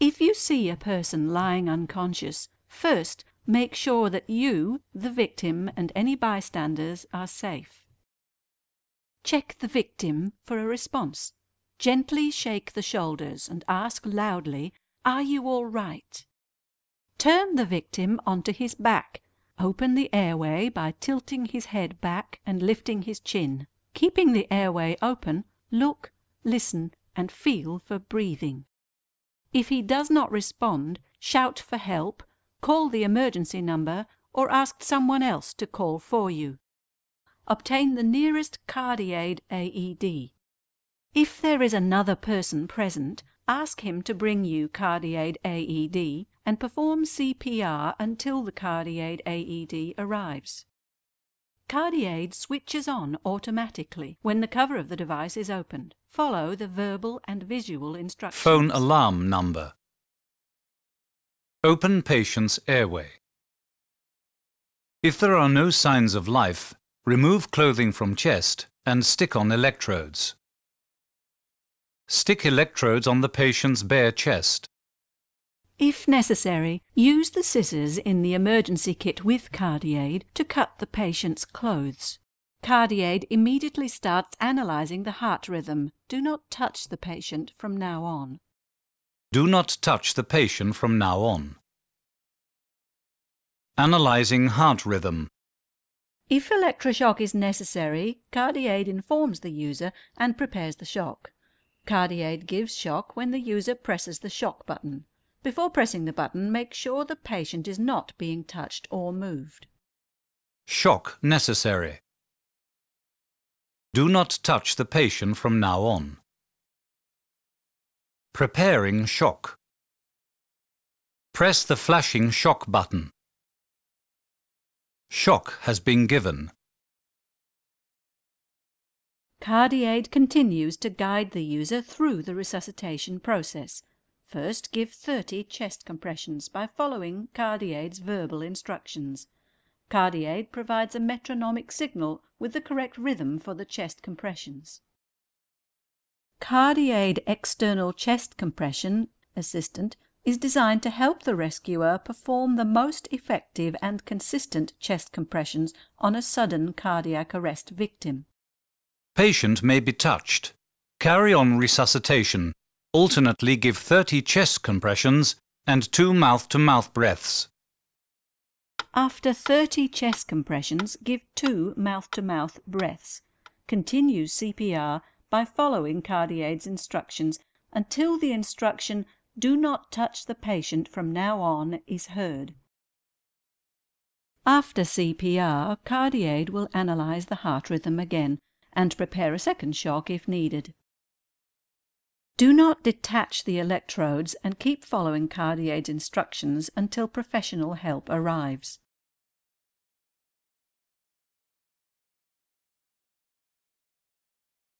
If you see a person lying unconscious, first make sure that you, the victim and any bystanders are safe. Check the victim for a response. Gently shake the shoulders and ask loudly, Are you all right? Turn the victim onto his back. Open the airway by tilting his head back and lifting his chin. Keeping the airway open, look, listen and feel for breathing. If he does not respond, shout for help, call the emergency number or ask someone else to call for you. Obtain the nearest Cardiaid AED. If there is another person present, ask him to bring you Cardiaid AED and perform CPR until the Cardiaid AED arrives. Cardiaid switches on automatically when the cover of the device is opened. Follow the verbal and visual instructions. Phone alarm number. Open patient's airway. If there are no signs of life, remove clothing from chest and stick on electrodes. Stick electrodes on the patient's bare chest. If necessary, use the scissors in the emergency kit with Cardiaid to cut the patient's clothes. Cardiaid immediately starts analysing the heart rhythm. Do not touch the patient from now on. Do not touch the patient from now on. Analysing heart rhythm. If electroshock is necessary, Cardiaid informs the user and prepares the shock. Cardiaid gives shock when the user presses the shock button. Before pressing the button, make sure the patient is not being touched or moved. Shock necessary. Do not touch the patient from now on. Preparing shock. Press the flashing shock button. Shock has been given. Cardiaid continues to guide the user through the resuscitation process. First, give 30 chest compressions by following Cardiaid's verbal instructions. Cardiaid provides a metronomic signal with the correct rhythm for the chest compressions. Cardiaid External Chest Compression Assistant is designed to help the rescuer perform the most effective and consistent chest compressions on a sudden cardiac arrest victim. Patient may be touched. Carry on resuscitation Alternately give 30 chest compressions and two mouth-to-mouth -mouth breaths. After 30 chest compressions, give two mouth-to-mouth -mouth breaths. Continue CPR by following Cardiaid's instructions until the instruction do not touch the patient from now on is heard. After CPR, Cardiaid will analyse the heart rhythm again and prepare a second shock if needed. Do not detach the electrodes and keep following Cardiaid's instructions until professional help arrives.